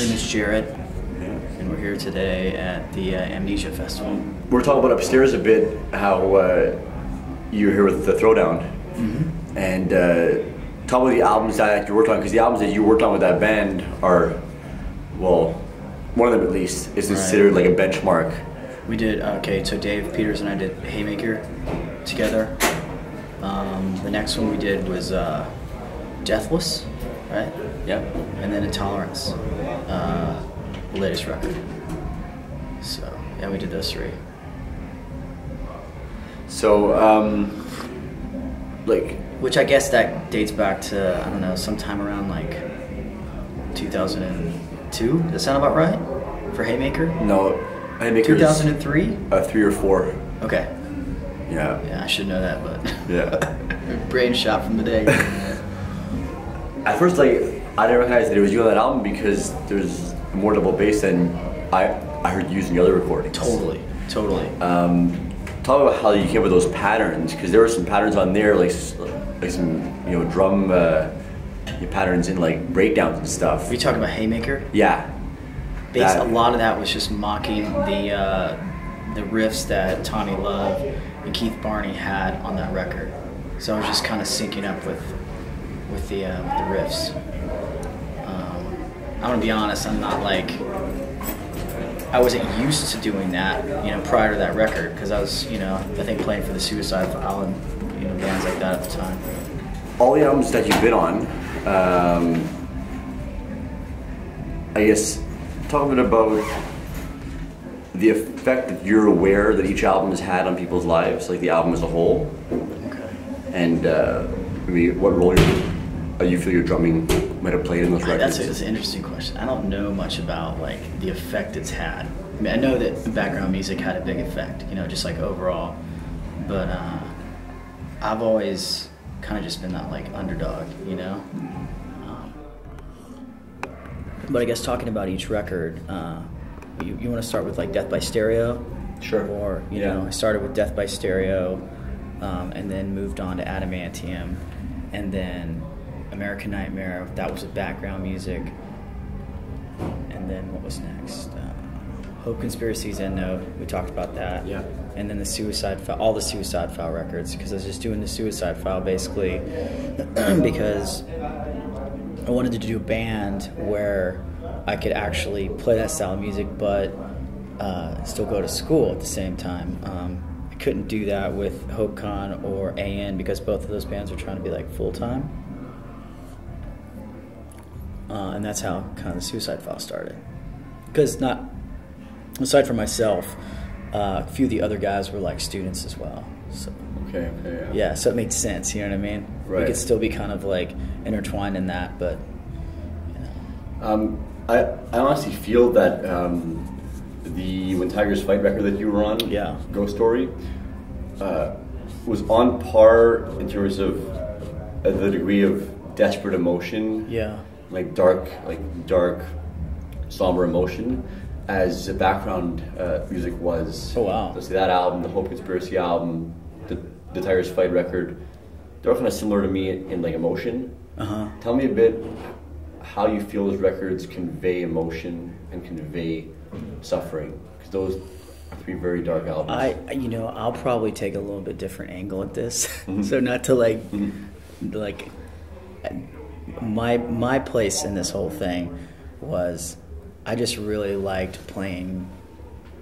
My name is Jared, and we're here today at the uh, Amnesia Festival. We're talking about upstairs a bit. How uh, you're here with the Throwdown, Mm-hmm. and uh, talk about the albums that you worked on because the albums that you worked on with that band are, well, one of them at least is considered like a benchmark. We did okay. So Dave Peters and I did Haymaker together. Um, the next one we did was uh, Deathless, right? Yep. And then Intolerance, uh, the latest record. So yeah, we did those three. So, um, like, Which I guess that dates back to I don't know, sometime around like 2002. Does that sound about right for Haymaker? no, Haymaker. 2003. uh, three or four. Okay. Yeah. Yeah, I should know that, but Yeah. brain shot from the day. At first, like, I didn't recognize that it was you on that album because there's more double bass than I I heard using the other recordings. totally, totally. Um, talk about how you came up with those patterns because there were some patterns on there, like like some you know drum uh, patterns in like breakdowns and stuff. we talking about Haymaker. Yeah. Based, That- a lot of that was just mocking the uh, the riffs that Tommy Love and Keith Barney had on that record. So I was just kind of syncing up with with the uh, with the riffs. Um, I'm gonna be honest. I'm not like I wasn't used to doing that, you know, prior to that record because I was, you know, I think playing for the Suicide File and you know bands like that at the time. all the albums that you've been on, um, I guess, talk a bit about the effect that you're aware that each album has had on people's lives, like the album as a whole, Okay. and uh, maybe what role you, uh, you feel your drumming might have played in those records. That's, a, that's an interesting question. I don't know much about like the effect it's had. I mean, I know that background music had a big effect, you know, just like overall. But uh, I've always kind of just been that like underdog, you know. Um, but I guess talking about each record, uh, you, you want to start with like Death by Stereo, Sure. or you Yeah. know, I started with Death by Stereo, um, and then moved on to Adamantium, and then American Nightmare. That was with background music, and then what was next? Uh, Hope Conspiracy's End Note. We talked about that. Yeah. And then the Suicide File, all the Suicide File records, because I was just doing the Suicide File basically because I wanted to do a band where I could actually play that style of music, but uh, still go to school at the same time. Um, I couldn't do that with HopeCon or AN because both of those bands were trying to be like full time. Uh, and that's how kind of the Suicide File started. Because not, aside from myself, uh, a few of the other guys were like students as well. So Okay. Okay. yeah, so it made sense. You know what I mean? Right. We could still be kind of like intertwined in that, but you know. Um, I, I honestly feel that um, the When Tigers Fight record that you were on, Yeah. Ghost Story, uh, was on par in terms of uh, the degree of desperate emotion, Yeah. Like dark, like dark, somber emotion, as the background uh, music was. Oh, wow. Let's say that album, the Hope Conspiracy album, the the Tigers Fight record, they're all kind of similar to me in, in like emotion. Uh huh. Tell me a bit how you feel those records convey emotion and convey suffering, because those are three very dark albums. I, you know, I'll probably take a little bit different angle at this. Mm-hmm. so not to like, like, my my place in this whole thing was, I just really liked playing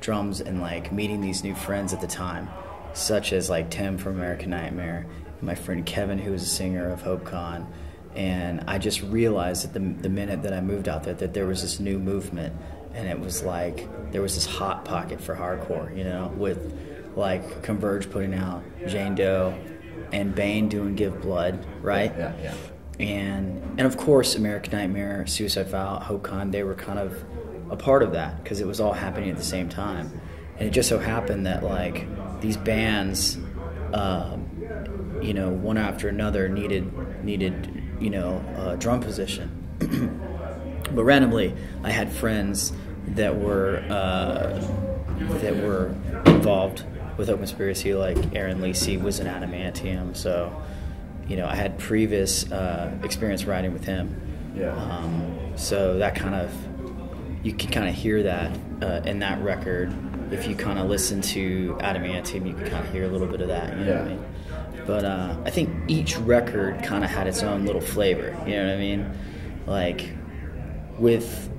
drums and like meeting these new friends at the time, such as like Tim from American Nightmare, my friend Kevin, who was a singer of HopeCon. And I just realized that the, the minute that I moved out there, that there was this new movement, and it was like there was this hot pocket for hardcore, you know, with like Converge putting out Jane Doe, and Bane doing Give Blood, right? yeah, yeah. And and of course American Nightmare, Suicide File, HopeCon, they were kind of a part of that because it was all happening at the same time, and it just so happened that like these bands, um, you know, one after another needed needed you know a drum position, but randomly I had friends that were uh, that were involved with Hope Conspiracy, like Aaron Lacey was an Adamantium, so you know I had previous uh, experience riding with him. Yeah. Um, so that kind of you can kind of hear that uh, in that record. If you kind of listen to Adamantium, you can kind of hear a little bit of that. You know what I mean? But uh, I think each record kind of had its own little flavor. You know what I mean? Like with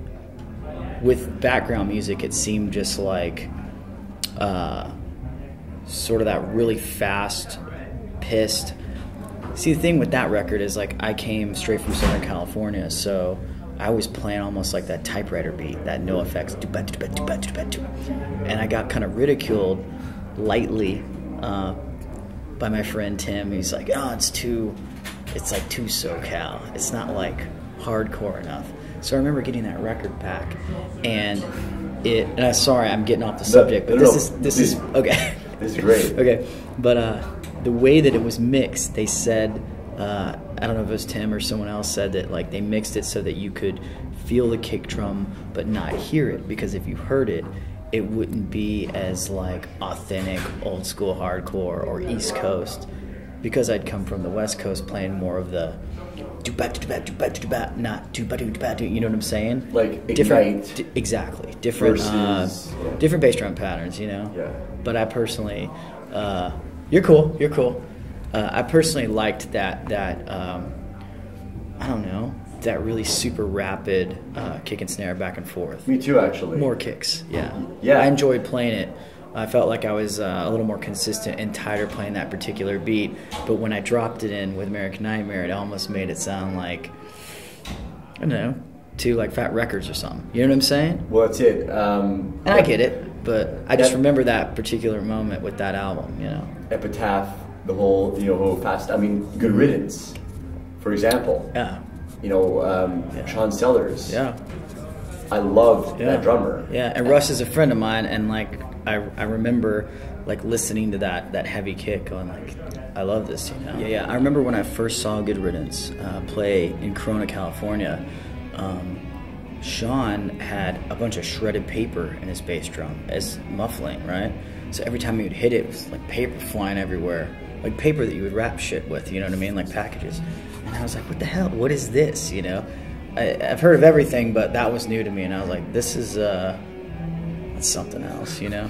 with background music, it seemed just like uh, sort of that really fast, pissed. See, the thing with that record is like I came straight from Southern California, so I was playing almost like that typewriter beat, that no effects, and I got kind of ridiculed lightly uh, by my friend Tim. He's like, "Oh, it's too, it's like too SoCal. It's not like hardcore enough." So I remember getting that record back, and it. And I'm sorry, I'm getting off the subject, but no, this no, is this is okay. This is great. okay, but uh, the way that it was mixed, they said. Uh, I don't know if it was Tim or someone else said that like they mixed it so that you could feel the kick drum but not hear it because if you heard it, it wouldn't be as like authentic old school hardcore or East Coast because I'd come from the West Coast playing more of the do ba do ba do ba do ba not you know what I'm saying? Like different, d- exactly different, versus- uh, yeah. different bass drum patterns, you know. Yeah. But I personally, uh, you're cool, you're cool. Uh, I personally liked that that um, I don't know that really super rapid uh, kick and snare back and forth. Me too, actually. More kicks, yeah. Yeah. I enjoyed playing it. I felt like I was uh, a little more consistent and tighter playing that particular beat. But when I dropped it in with American Nightmare, it almost made it sound like I don't know, two like Fat Records or something. You know what I'm saying? Well, that's it. Um, And I get it, but I just Yeah. remember that particular moment with that album. You know? Epitaph, the whole, you know, whole fast. I mean, Good Riddance, for example. Yeah. You know, um, Yeah. Sean Sellers. Yeah. I loved Yeah. that drummer. Yeah, and Russ is a friend of mine, and like I, I remember like listening to that that heavy kick, going like, I love this, you know. Yeah, yeah. I remember when I first saw Good Riddance uh, play in Corona, California. Um, Sean had a bunch of shredded paper in his bass drum as muffling, right? So every time he would hit it, it was like paper flying everywhere, like paper that you would wrap shit with, you know what I mean, like packages. And I was like, what the hell? What is this? You know, I, I've heard of everything, but that was new to me, and I was like, this is uh, that's something else, you know.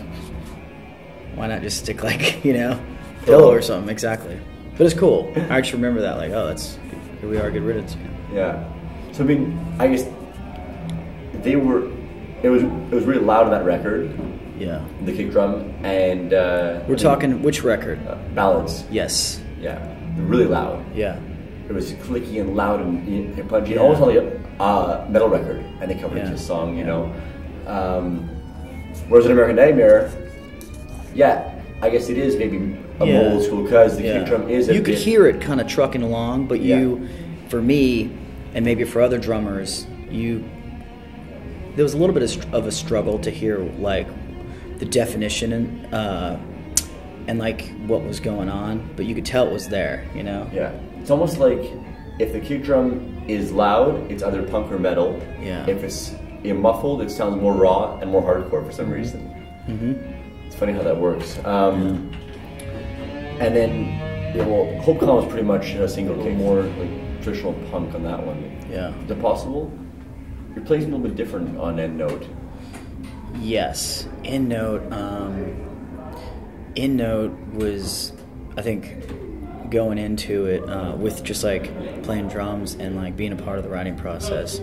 Why not just stick like you know, pillow or something? Exactly. But it's cool. I actually remember that, like, oh, that's here we are, good riddance. Yeah. So I mean, I guess they were. It was it was really loud on that record, Yeah. the kick drum, and uh, We're talking which record? uh, ballads. Yes. Yeah, really loud. Yeah. It was clicky and loud and, and punchy, Yeah. almost like a uh, metal record, and they covered Yeah. this song, you Yeah. know. Um, whereas in American Nightmare, yeah, I guess it is maybe a Yeah. more old school because the Yeah. kick drum is. A you could bit- hear it kind of trucking along, but you, for me, and maybe for other drummers, you there was a little bit of, a struggle to hear like the definition and uh, and like what was going on, but you could tell it was there, you know. Yeah, it's almost like if the kick drum is loud, it's either punk or metal. Yeah. If it's muffled, it sounds more raw and more hardcore for some reason. Mm-hmm. It's funny how that works. Um, And then, yeah, well, HopeCon was pretty much a single kick, more like traditional punk on that one. Yeah. Is it possible? Your playing's a little bit different on End Note. Yes, End Note. Um, End Note was, I think, going into it uh, with just like playing drums and like being a part of the writing process.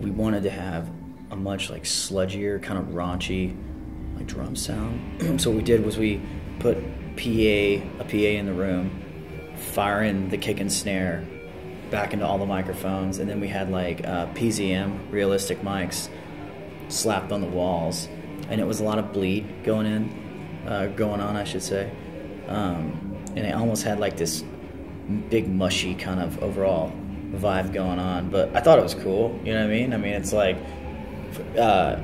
We wanted to have a much like sludgier, kind of raunchy, like drum sound. so what we did was we put PA a PA in the room, firing the kick and snare back into all the microphones, and then we had like uh, PZM realistic mics slapped on the walls, and it was a lot of bleed going in, uh, going on, I should say, um, and it almost had like this big mushy kind of overall vibe going on. But I thought it was cool. You know what I mean? I mean, it's like uh,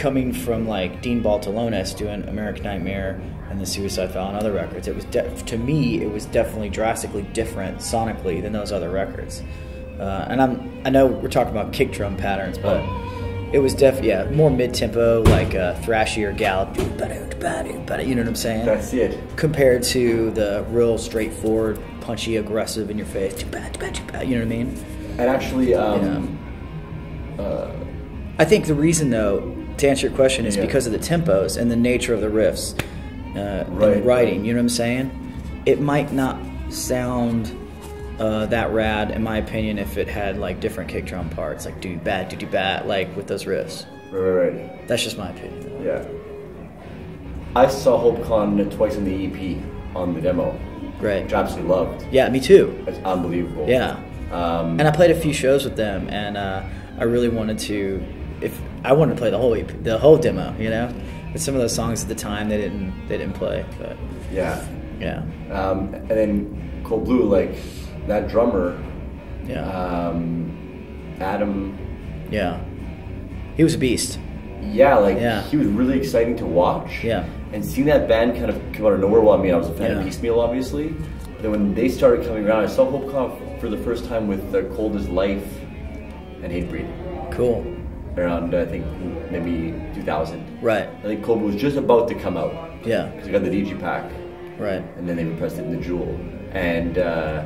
coming from like Dean Baltulonis doing American Nightmare and the Suicide File and other records. It was de- to me, it was definitely drastically different sonically than those other records. Uh, and I'm I know we're talking about kick drum patterns, but it was def yeah more mid tempo like uh, thrashier gallop. You know what I'm saying? That's it. Compared to the real straightforward, punchy, aggressive in your face. You know what I mean? And actually, um, uh, I think the reason, though, to answer your question, is Yeah. because of the tempos and the nature of the riffs uh, Right, and writing. You know what I'm saying? It might not sound uh, that rad, in my opinion, if it had like different kick drum parts, like do bat, do do bat, like with those riffs. Right, right, right. That's just my opinion. Yeah. I saw HopeCon twice in the EP on the demo, Great. which I absolutely loved. Yeah, me too. It's unbelievable. Yeah. Um, And I played a few shows with them, and uh, I really wanted to. If I wanted to play the whole EP, the whole demo, you know, but some of those songs at the time they didn't they didn't play, but yeah. yeah, Um, and then Cold Blue, like that drummer, yeah, um, Adam. yeah. He was a beast. Yeah, like Yeah. he was really exciting to watch. Yeah. And seeing that band kind of come out of nowhere. Well, I mean, I was a fan Yeah. of Piecemeal, obviously. But then when they started coming around, I saw HopeCon for the first time with uh, Cold as Life and Hatebreed Cool. Around I think maybe 2000. Right. I think Cold was just about to come out Yeah. because we got the DG pack, Right. and then they repressed it in the Jewel. And uh,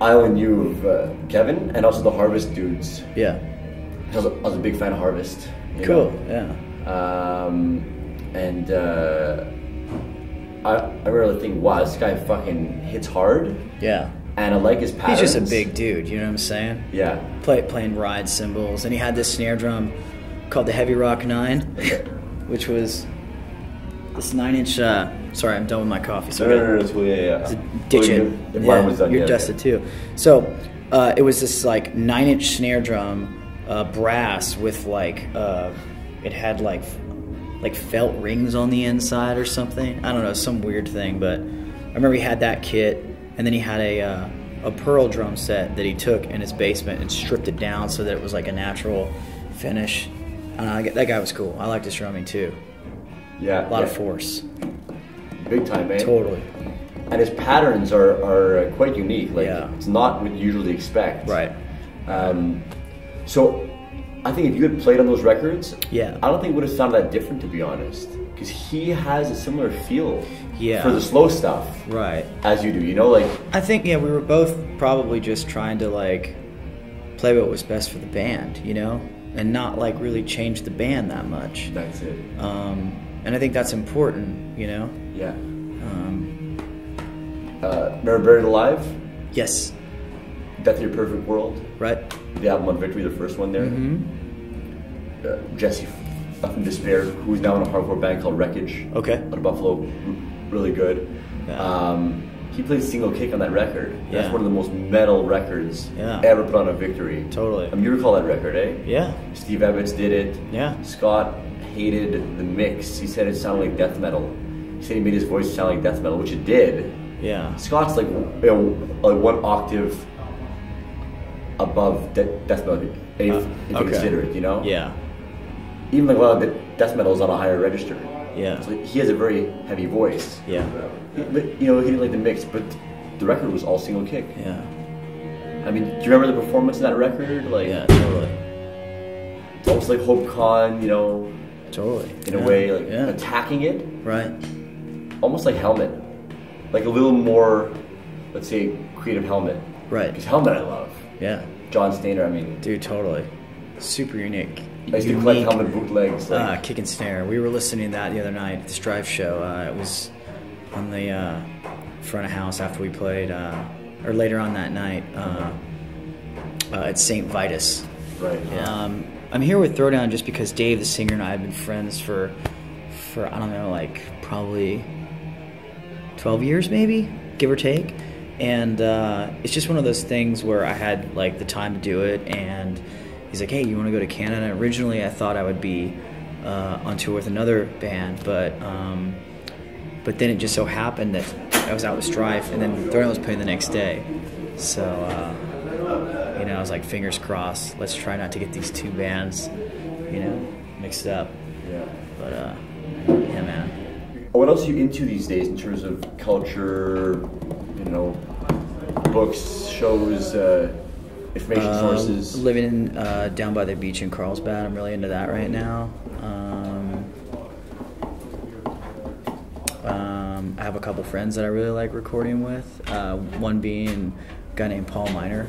I only knew of uh, Kevin and also the Harvest dudes. Yeah. I was, a, I was a big fan of Harvest. Cool. know? Yeah. Um, and uh, I, I remember thinking, wow, this guy fucking hits hard, Yeah. And I like his He's just a big dude. You know what I'm saying? Yeah. Play, playing ride cymbals, and he had this snare drum called the Heavy Rock Nine, which was this nine-inch. Uh, sorry, I'm done with my coffee. So No, no, no, no, yeah, yeah. to ditch you- it. was done, You're yeah, dusted okay. too. So uh, it was this like nine inch snare drum, uh, brass with like uh, it had like like felt rings on the inside or something. I don't know, some weird thing. But I remember he had that kit, and then he had a uh, a pearl drum set that he took in his basement and stripped it down so that it was like a natural finish. Uh, that guy was cool. I liked his drumming too. Yeah. A lot of force. Big time, man. Totally. And his patterns are, are uh, quite unique. Like, Yeah. it's not what you usually expect. Right. Um, so, I think if you had played on those records, Yeah. I don't think it would have sounded that different, to be honest. Because he has a similar feel Yeah. for the slow stuff Right. as you do. You know, like I think yeah, we were both probably just trying to like play what was best for the band, you know, and not like really change the band that much. that's it. Um, and I think that's important, you know. Yeah. Um, Uh, remember Buried Alive? yes, Death of Your Perfect World? right. The album on Victory, the first one there. hmm Uh, Jesse from Despair, who's now in a hardcore band called Wreckage. Okay. out of Buffalo, really good. Yeah. Um, he played single kick on that record. That's Yeah. one of the most metal records Yeah. ever put on a victory. Totally. I mean, you recall that record, eh? Yeah. Steve Evans did it. Yeah. Scott hated the mix. He said it sounded like death metal. He said he made his voice sound like death metal, which it did. Yeah. Scott's like you know like one octave above de- death metal, if, Uh, if you okay. consider it. You know. Yeah. Even like well, the death metal is on a higher register. Yeah. So he has a very heavy voice. Yeah. But you know, he didn't like the mix, but the record was all single kick. Yeah. I mean, do you remember the performance of that record? Like, Yeah. Totally. it's almost like Hope Con, you know, Totally. in a way, like yeah. attacking it, Right. almost like Helmet, like a little more, let's say, creative Helmet. Right. Because Helmet, I love. Yeah. John Stanier, I mean, Dude, totally. Super unique. I used to collect bootlegs. Like, Uh, Kick and Snare. We were listening to that the other night at the Strife show. Uh, it was on the uh, front of house after we played, uh, or later on that night uh, uh, at St. Vitus. right. Um, I'm here with Throwdown just because Dave, the singer, and I have been friends for, for I don't know, like probably 12 years, maybe, give or take. And uh, it's just one of those things where I had like the time to do it, and he's like, "Hey, you want to go to Canada?" Originally, I thought I would be uh, on tour with another band, but um, but then it just so happened that I was out with Strife, and then Throwdown was playing the next day. So uh, you know, I was like, fingers crossed. Let's try not to get these two bands, you know, mixed up. Yeah. But uh, yeah, man. What else are you into these days in terms of culture, you know, books, shows, uh, information Uh, sources? living in, uh, down by the beach in Carlsbad, I'm really into that right now. Um, um, I have a couple friends that I really like recording with. Uh, one being a guy named Paul Miner.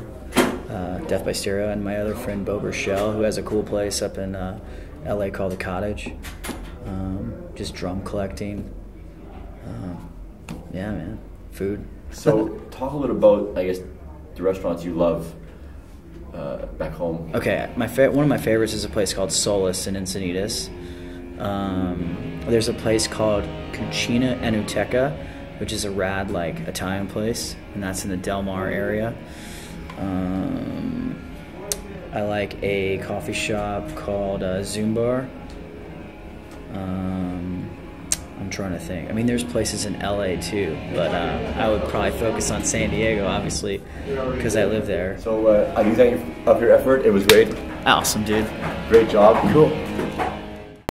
uh, Death by Stereo, and my other friend Bo Rochelle, who has a cool place up in uh, LA called The Cottage. Um, just drum collecting. Um, yeah, man. Food. So, talk a little about, I guess, the restaurants you love uh, back home. Okay, my fa- one of my favorites is a place called Solace in Encinitas. Um, there's a place called Cucina Enoteca, which is a rad like Italian place, and that's in the Del Mar area. Um, I like a coffee shop called uh, Zumbar. Um, I'm trying to think. I mean, there's places in LA too, but uh, I would probably focus on San Diego, obviously, because I live there. So, uh, I do thank you for your effort. It was great. Awesome, dude. Great job. Cool.